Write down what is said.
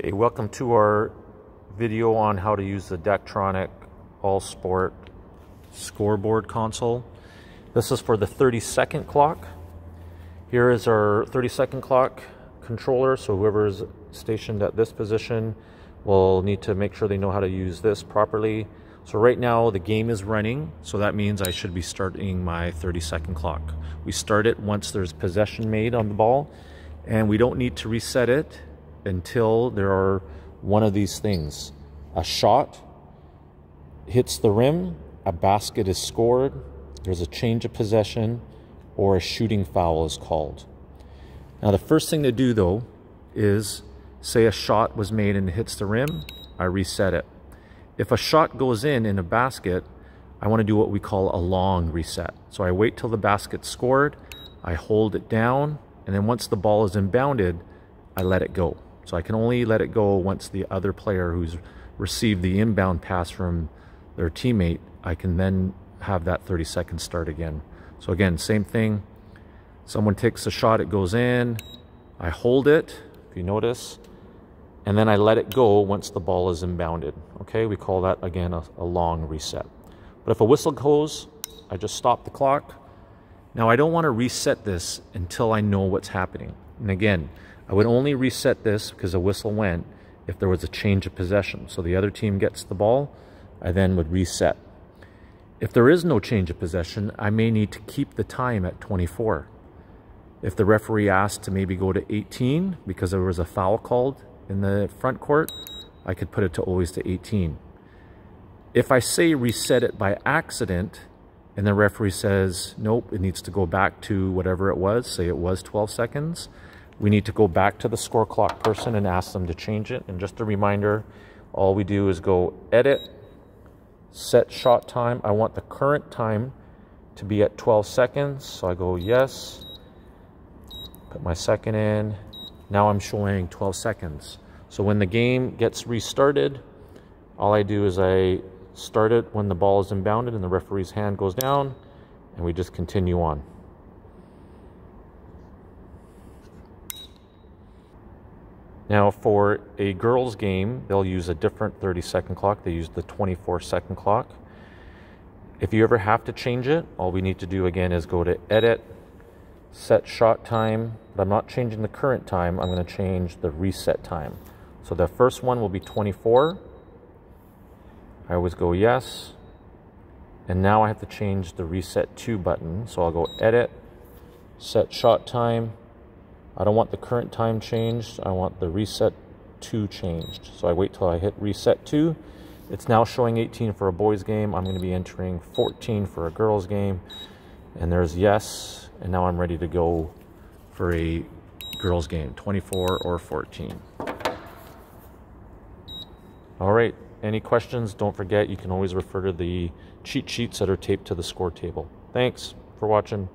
Okay, welcome to our video on how to use the Daktronic All Sport scoreboard console. This is for the 30 second clock. Here is our 30 second clock controller, so whoever is stationed at this position will need to make sure they know how to use this properly. So right now the game is running, so that means I should be starting my 30 second clock. We start it once there's possession made on the ball, and we don't need to reset it until there are one of these things. A shot hits the rim, a basket is scored, there's a change of possession, or a shooting foul is called. Now the first thing to do though is say a shot was made and hits the rim, I reset it. If a shot goes in in a basket, I want to do what we call a long reset. So I wait till the basket's scored, I hold it down, and then once the ball is inbounded, I let it go. So I can only let it go once the other player who's received the inbound pass from their teammate, I can then have that 30 seconds start again. So again, same thing. Someone takes a shot, it goes in. I hold it, if you notice, and then I let it go once the ball is inbounded. Okay, we call that again a, a long reset. But if a whistle goes, I just stop the clock. Now I don't want to reset this until I know what's happening. And again, I would only reset this because a whistle went if there was a change of possession. So the other team gets the ball, I then would reset. If there is no change of possession, I may need to keep the time at 24. If the referee asked to maybe go to 18 because there was a foul called in the front court, I could put it to always to 18. If I say reset it by accident and the referee says, nope, it needs to go back to whatever it was, say it was 12 seconds, we need to go back to the score clock person and ask them to change it. And just a reminder, all we do is go edit, set shot time. I want the current time to be at 12 seconds. So I go yes, put my second in. Now I'm showing 12 seconds. So when the game gets restarted, all I do is I start it when the ball is inbounded and the referee's hand goes down and we just continue on. Now for a girls game, they'll use a different 30 second clock. They use the 24 second clock. If you ever have to change it, all we need to do again is go to edit, set shot time, but I'm not changing the current time. I'm going to change the reset time. So the first one will be 24. I always go yes. And now I have to change the reset to button. So I'll go edit, set shot time, I don't want the current time changed. I want the reset 2 changed. So I wait till I hit reset 2. It's now showing 18 for a boys game. I'm going to be entering 14 for a girls game. And there's yes. And now I'm ready to go for a girls game, 24 or 14. All right. Any questions? Don't forget, you can always refer to the cheat sheets that are taped to the score table. Thanks for watching.